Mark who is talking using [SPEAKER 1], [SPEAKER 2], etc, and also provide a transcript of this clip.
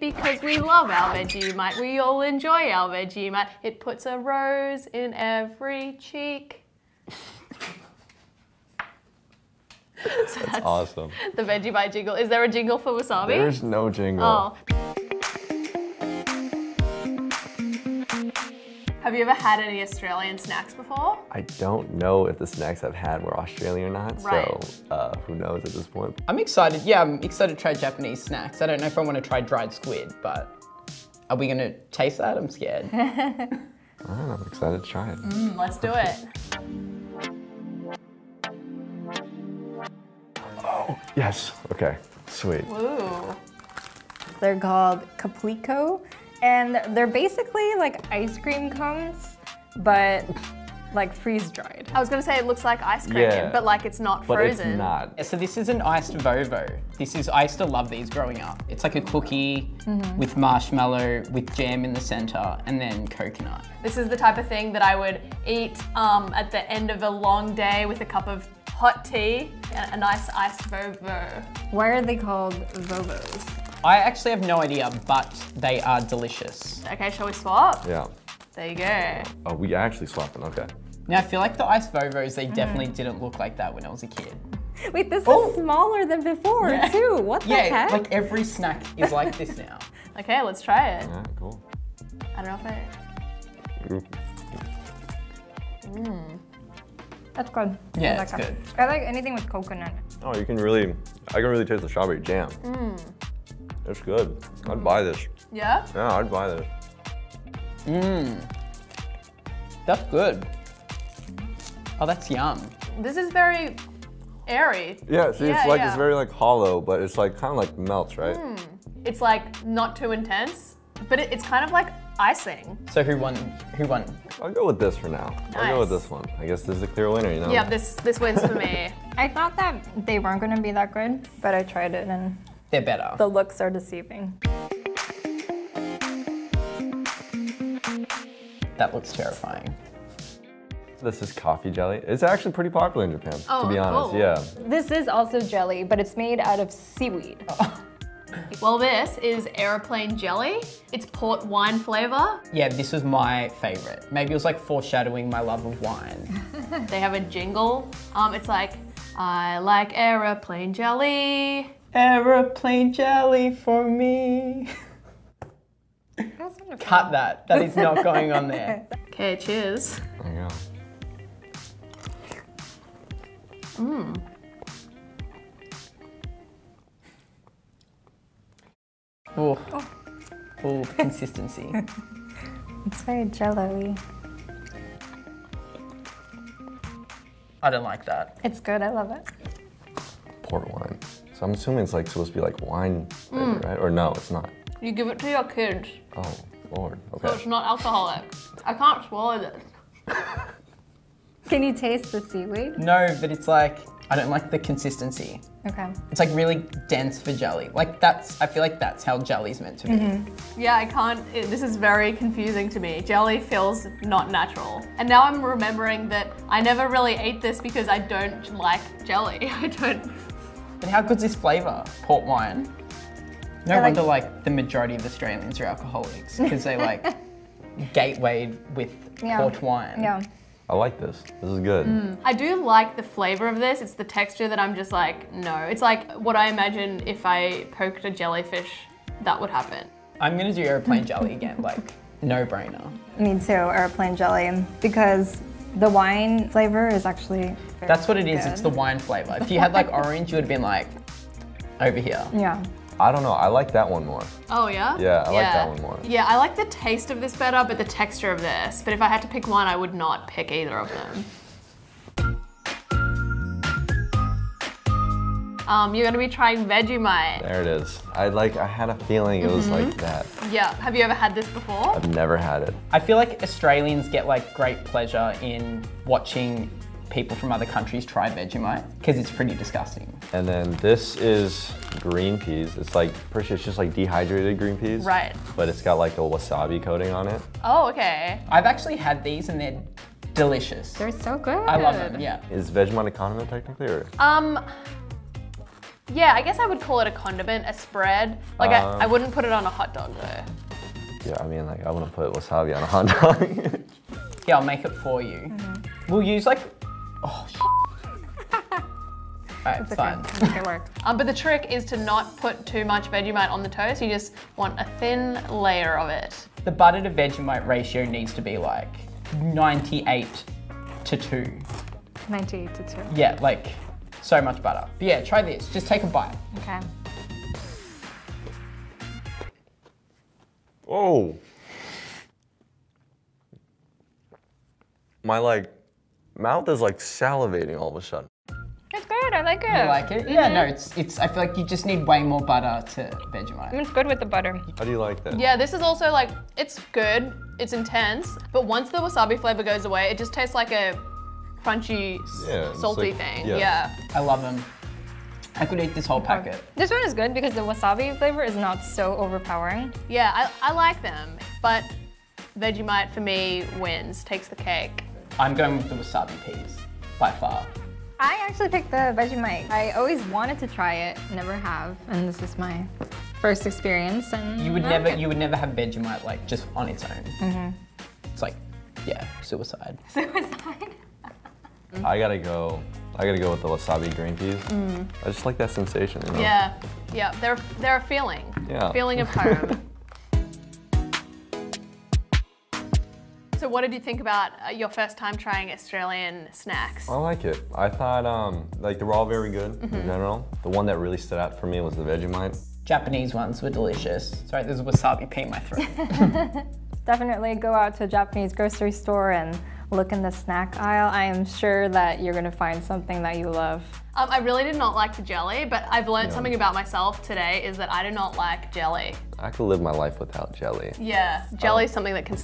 [SPEAKER 1] because we love our Vegemite. We all enjoy our Vegemite. It puts a rose in every cheek. so that's
[SPEAKER 2] Awesome.
[SPEAKER 1] the Vegemite jingle. Is there a jingle for wasabi?
[SPEAKER 2] There's no jingle.
[SPEAKER 1] Oh. Have you ever had any Australian snacks before?
[SPEAKER 2] I don't know if the snacks I've had were Australian or not,
[SPEAKER 1] Right.
[SPEAKER 2] so uh, who knows at this point.
[SPEAKER 3] I'm excited. Yeah, I'm excited to try Japanese snacks. I don't know if I want to try dried squid, but are we gonna taste that? I'm scared.
[SPEAKER 2] I don't know, I'm excited to try it.
[SPEAKER 1] Mm, let's do it.
[SPEAKER 2] Oh, yes. Okay. Sweet.
[SPEAKER 1] Ooh.
[SPEAKER 4] They're called Caplico, and they're basically like ice cream cones, but like freeze dried.
[SPEAKER 1] I was gonna say it looks like ice cream,
[SPEAKER 2] Yeah.
[SPEAKER 1] but like it's not
[SPEAKER 2] But
[SPEAKER 1] frozen.
[SPEAKER 2] it's not.
[SPEAKER 3] Yeah, so this is an iced Vovo. This is, I used to love these growing up. It's like a cookie with marshmallow, with jam in the center, and then coconut.
[SPEAKER 1] This is the type of thing that I would eat um, at the end of a long day with a cup of hot tea and a nice iced Vovo.
[SPEAKER 4] Why are they called Vovos?
[SPEAKER 3] I actually have no idea, but they are delicious.
[SPEAKER 1] Okay, shall we swap?
[SPEAKER 2] Yeah.
[SPEAKER 1] There you go.
[SPEAKER 2] Oh, we actually swapping. Okay.
[SPEAKER 3] Now I feel like the ice Vovos, they mm-hmm. definitely didn't look like that when I was a kid.
[SPEAKER 4] Wait, this
[SPEAKER 3] Oh.
[SPEAKER 4] is smaller than before too. What the
[SPEAKER 3] Yeah,
[SPEAKER 4] heck?
[SPEAKER 3] like every snack is like this now.
[SPEAKER 1] Okay, let's try it.
[SPEAKER 2] Yeah. Cool.
[SPEAKER 1] I don't know if I. Mm.
[SPEAKER 4] That's good.
[SPEAKER 3] Yeah,
[SPEAKER 4] I like
[SPEAKER 3] it's good.
[SPEAKER 4] I like anything with coconut.
[SPEAKER 2] Oh, you can really, I can really taste the strawberry jam. Mm. It's good. I'd buy this.
[SPEAKER 1] Yeah?
[SPEAKER 2] Yeah, I'd buy this.
[SPEAKER 3] Mmm. That's good. Oh, that's yum.
[SPEAKER 1] This is very airy.
[SPEAKER 2] Yeah. See,
[SPEAKER 1] Yeah,
[SPEAKER 2] it's like
[SPEAKER 1] yeah.
[SPEAKER 2] it's very like hollow, but it's like kind of like melts, right? Hmm.
[SPEAKER 1] It's like not too intense, but it, it's kind of like icing.
[SPEAKER 3] So who won? Who won?
[SPEAKER 2] I'll go with this for now. I'll go with this one. I guess this is a clear winner, you know?
[SPEAKER 1] Yeah, this this wins for me.
[SPEAKER 4] I thought that they weren't gonna be that good, but I tried it and
[SPEAKER 3] They're better.
[SPEAKER 4] the looks are deceiving.
[SPEAKER 3] That looks terrifying.
[SPEAKER 2] This is coffee jelly. It's actually pretty popular in Japan,
[SPEAKER 1] Oh,
[SPEAKER 2] to be honest.
[SPEAKER 1] cool.
[SPEAKER 2] Yeah.
[SPEAKER 4] This is also jelly, but it's made out of seaweed.
[SPEAKER 1] well, this is aeroplane jelly. It's port wine flavor.
[SPEAKER 3] Yeah, this was my favorite. Maybe it was like foreshadowing my love of wine.
[SPEAKER 1] They have a jingle. Um, it's like, I like aeroplane jelly.
[SPEAKER 3] Aeroplane jelly for me. Cut that. That is not going on there.
[SPEAKER 1] Okay, cheers.
[SPEAKER 2] There you go. Mm.
[SPEAKER 3] Oh. Oh, consistency.
[SPEAKER 4] It's very jello-y.
[SPEAKER 3] I don't like that.
[SPEAKER 4] It's good, I love it.
[SPEAKER 2] Port wine. So I'm assuming it's like supposed to be like wine, flavor,
[SPEAKER 1] Mm.
[SPEAKER 2] right? Or no, it's not.
[SPEAKER 1] You give it to your kids,
[SPEAKER 2] Oh, Lord. Okay.
[SPEAKER 1] so it's not alcoholic. I can't swallow this.
[SPEAKER 4] Can you taste the seaweed?
[SPEAKER 3] No, but it's like, I don't like the consistency.
[SPEAKER 4] Okay.
[SPEAKER 3] It's like really dense for jelly. Like that's, I feel like that's how jelly's meant to be.
[SPEAKER 1] Yeah, I can't. It, this is very confusing to me. Jelly feels not natural. And now I'm remembering that I never really ate this because I don't like jelly. I don't.
[SPEAKER 3] But how good's this flavor? Port wine. No
[SPEAKER 4] I
[SPEAKER 3] wonder like the majority of Australians are alcoholics because they like gatewayed with
[SPEAKER 4] Yeah.
[SPEAKER 3] port wine.
[SPEAKER 4] Yeah.
[SPEAKER 2] I like this. This is good. Mm.
[SPEAKER 1] I do like the flavor of this. It's the texture that I'm just like, no. It's like what I imagine if I poked a jellyfish, that would happen.
[SPEAKER 3] I'm gonna do airplane jelly again, like no brainer.
[SPEAKER 4] Me too, airplane jelly, because the wine flavor is actually very
[SPEAKER 3] That's what it is.
[SPEAKER 4] good.
[SPEAKER 3] It's the wine flavor. If you had like orange, you would have been like over here.
[SPEAKER 4] Yeah.
[SPEAKER 2] I don't know. I like that one more.
[SPEAKER 1] Oh yeah?
[SPEAKER 2] Yeah, I like that one more.
[SPEAKER 1] Yeah, I like the taste of this better, but the texture of this. But if I had to pick one, I would not pick either of them. Um, you're gonna be trying Vegemite.
[SPEAKER 2] There it is. I like. I had a feeling it was
[SPEAKER 1] Mm-hmm.
[SPEAKER 2] like that.
[SPEAKER 1] Yeah. Have you ever had this before?
[SPEAKER 2] I've never had it.
[SPEAKER 3] I feel like Australians get like great pleasure in watching people from other countries try Vegemite because it's pretty disgusting.
[SPEAKER 2] And then this is green peas. It's like pretty sure it's just like dehydrated green peas.
[SPEAKER 1] Right.
[SPEAKER 2] But it's got like a wasabi coating on it.
[SPEAKER 1] Oh, okay.
[SPEAKER 3] I've actually had these and they're delicious.
[SPEAKER 4] They're so good.
[SPEAKER 3] I love them, yeah.
[SPEAKER 2] Is Vegemite a condiment technically or?
[SPEAKER 1] Um, Yeah, I guess I would call it a condiment, a spread. Like
[SPEAKER 2] Um,
[SPEAKER 1] I, I wouldn't put it on a hot dog though.
[SPEAKER 2] Yeah, I mean, like, I wouldn't put wasabi on a hot dog.
[SPEAKER 3] Yeah, I'll make it for you. We'll use like. Oh, sh- Alright,
[SPEAKER 4] It's
[SPEAKER 3] fine.
[SPEAKER 4] okay. Make it work.
[SPEAKER 1] Um, but the trick is to not put too much Vegemite on the toast. You just want a thin layer of it.
[SPEAKER 3] The butter to Vegemite ratio needs to be like 98 to 2.
[SPEAKER 4] 98 to 2.
[SPEAKER 3] Yeah, like so much butter. But yeah, try this. Just take a bite.
[SPEAKER 4] Okay.
[SPEAKER 2] oh. My, like, mouth is, like, salivating all of a sudden.
[SPEAKER 4] It's good. I like it.
[SPEAKER 3] You like it? Yeah, no, mm-hmm. it's it's. I feel like you just need way more butter to Vegemite.
[SPEAKER 4] Mm, it's good with the butter.
[SPEAKER 2] How do you like that?
[SPEAKER 1] Yeah, this is also like, it's good, it's intense, but once the wasabi flavor goes away, it just tastes like a crunchy,
[SPEAKER 2] Yeah,
[SPEAKER 1] salty
[SPEAKER 2] like-
[SPEAKER 1] thing.
[SPEAKER 2] yeah.
[SPEAKER 1] Yeah.
[SPEAKER 3] I love them. I could eat this whole packet.
[SPEAKER 4] This one is good because the wasabi flavor is not so overpowering.
[SPEAKER 1] Yeah, I, I like them, but Vegemite for me wins, takes the cake.
[SPEAKER 3] I'm going with the wasabi peas by far.
[SPEAKER 4] I actually picked the Vegemite. I always wanted to try it, never have, and this is my first experience. And
[SPEAKER 3] You would never,
[SPEAKER 4] like it.
[SPEAKER 3] you would never have Vegemite like just on its own. Mhm. It's like, yeah, suicide. suicide.
[SPEAKER 2] I gotta go. I gotta go with the wasabi green peas. I just like that sensation. You know?
[SPEAKER 1] Yeah, yeah, they're, they're a feeling.
[SPEAKER 2] Yeah.
[SPEAKER 1] Feeling of home. so what did you think about uh, your first time trying Australian snacks?
[SPEAKER 2] I like it. I thought um, like they were all very good in general. The one that really stood out for me was the Vegemite.
[SPEAKER 3] Japanese ones were delicious. Sorry, there's wasabi pea in my throat.
[SPEAKER 4] Definitely go out to a Japanese grocery store and look in the snack aisle. I am sure that you're gonna find something that you love.
[SPEAKER 1] Um, I really did not like the jelly, but I've learned something about myself today is that I do not like jelly.
[SPEAKER 2] I could live my life without jelly.
[SPEAKER 1] Yeah, jelly is something that can